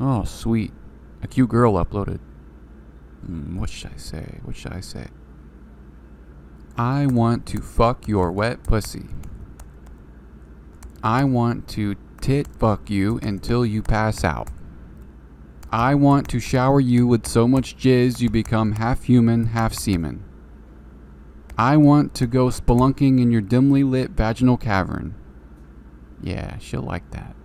Oh, sweet. A cute girl uploaded. Mm, what should I say? What should I say? I want to fuck your wet pussy. I want to tit fuck you until you pass out. I want to shower you with so much jizz you become half human, half semen. I want to go spelunking in your dimly lit vaginal cavern. Yeah, she'll like that.